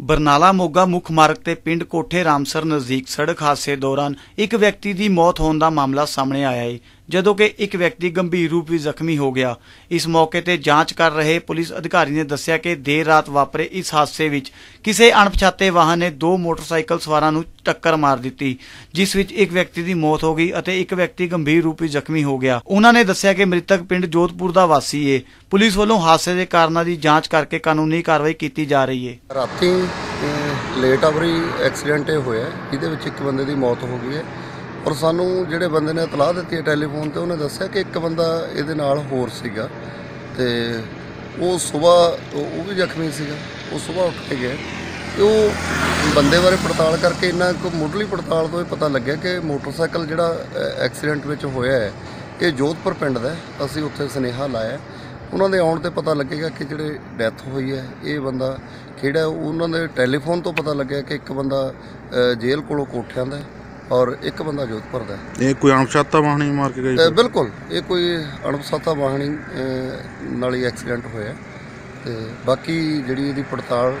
ਬਰਨਾਲਾ ਮੋਗਾ ਮੁੱਖ ਮਾਰਗ ਤੇ ਪਿੰਡ ਕੋਠੇ ਰਾਮਸਰ ਨਜ਼ਦੀਕ ਸੜਕ ਹਾਦਸੇ ਦੌਰਾਨ ਇੱਕ ਵਿਅਕਤੀ ਦੀ ਮੌਤ ਹੋਣ ਦਾ ਮਾਮਲਾ ਸਾਹਮਣੇ ਆਇਆ ਹੈ। ਜਦੋਂ ਕਿ ਇੱਕ ਵਿਅਕਤੀ ਗੰਭੀਰ ਰੂਪ ਵਿੱਚ ਜ਼ਖਮੀ ਹੋ ਗਿਆ। ਇਸ ਮੌਕੇ ਤੇ ਜਾਂਚ ਕਰ ਰਹੇ ਪੁਲਿਸ ਅਧਿਕਾਰੀ ਨੇ ਦੱਸਿਆ ਕਿ ਦੇਰ ਰਾਤ ਵਾਪਰੇ ਇਸ ਹਾਦਸੇ ਵਿੱਚ ਕਿਸੇ ਅਣਪਛਾਤੇ ਵਾਹਨ ਨੇ ਦੋ ਮੋਟਰਸਾਈਕਲ ਸਵਾਰਾਂ ਨੂੰ ਟੱਕਰ ਮਾਰ ਦਿੱਤੀ, ਜਿਸ ਵਿੱਚ ਇੱਕ ਵਿਅਕਤੀ ਦੀ ਮੌਤ ਹੋ ਗਈ ਅਤੇ ਇੱਕ ਵਿਅਕਤੀ ਗੰਭੀਰ ਰੂਪ ਵਿੱਚ ਜ਼ਖਮੀ ਹੋ ਗਿਆ। ਉਹਨਾਂ ਨੇ ਦੱਸਿਆ ਕਿ ਮ੍ਰਿਤਕ ਪਿੰਡ ਜੋਧਪੁਰ ਦਾ ਵਾਸੀ ਏ। ਪੁਲਿਸ ਵੱਲੋਂ ਹਾਦਸੇ ਦੇ ਕਾਰਨਾਂ ਦੀ ਜਾਂਚ ਕਰਕੇ ਕਾਨੂੰਨੀ ਕਾਰਵਾਈ ਕੀਤੀ ਜਾ ਰਹੀ ਹੈ ਰਾਤੀ ਲੇਟ ਆਵਰੀ ਐਕਸੀਡੈਂਟ ਹੋਇਆ। ਇਹਦੇ ਵਿੱਚ ਇੱਕ ਬੰਦੇ ਦੀ ਮੌਤ ਹੋ ਗਈ ਹੈ। ਔਰ ਸਾਨੂੰ ਜਿਹੜੇ ਬੰਦੇ ਨੇ ਇਤਲਾਹ ਦਿੱਤੀ ਹੈ ਟੈਲੀਫੋਨ ਤੇ, ਉਹਨੇ ਦੱਸਿਆ ਕਿ ਇੱਕ ਬੰਦਾ ਇਹਦੇ ਨਾਲ ਹੋਰ ਸੀਗਾ ਤੇ ਉਹ ਸਵੇਰ ਉਹ ਵੀ ਜ਼ਖਮੀ ਸੀਗਾ। ਉਹ ਸਵੇਰ ਉੱਠ ਕੇ ਗਏ ਤੇ ਉਹ ਬੰਦੇ ਬਾਰੇ ਪੜਤਾਲ ਕਰਕੇ ਇੰਨਾ ਕੁ ਮੁੱਢਲੀ ਪੜਤਾਲ ਤੋਂ ਇਹ ਪਤਾ ਲੱਗਿਆ ਕਿ ਮੋਟਰਸਾਈਕਲ ਜਿਹੜਾ ਐਕਸੀਡੈਂਟ ਵਿੱਚ ਹੋਇਆ ਹੈ, ਇਹ ਜੋਧਪੁਰ ਪਿੰਡ ਦਾ ਅਸੀਂ ਉੱਥੇ ਸੁਨੇਹਾ ਲਾਇਆ ਉਹਨਾਂ ਦੇ ਆਉਣ ਤੇ ਪਤਾ ਲੱਗੇਗਾ ਕਿ ਜਿਹੜੇ ਡੈਥ ਹੋਈ ਹੈ, ਇਹ ਬੰਦਾ ਕਿਹੜਾ ਉਹਨਾਂ ਦੇ ਟੈਲੀਫੋਨ ਤੋਂ ਪਤਾ ਲੱਗਿਆ ਕਿ ਇੱਕ ਬੰਦਾ ਜੇਲ੍ਹ ਕੋਲੋਂ ਕੋਠਿਆਂ ਦਾ ਔਰ ਇੱਕ ਬੰਦਾ ਜੋਧਪੁਰ ਦਾ ਹੈ। ਇਹ ਕੋਈ ਅਣਪਛਾਤਾ ਵਾਹਣੀ ਮਾਰ ਕੇ ਗਈ ਅ, ਬਿਲਕੁਲ ਇਹ ਕੋਈ ਅਣਪਛਾਤਾ ਵਾਹਣੀ ਅ, ਨਾਲ ਹੀ ਐਕਸੀਡੈਂਟ ਹੋਇਆ ਤੇ ਬਾਕੀ ਜਿਹੜੀ ਇਹਦੀ ਪੜਤਾਲ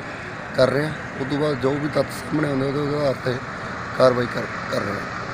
ਕਰ ਰਹੇ ਹਾਂ ਉਸ ਤੋਂ ਬਾਅਦ ਜੋ ਵੀ ਤੱਥ ਸਾਹਮਣੇ ਆਉਂਦੇ ਉਹਦੇ ਆਧਾਰ ਤੇ ਕਾਰਵਾਈ ਕਰ ਕਰ ਰਹੇ ਹਾਂ।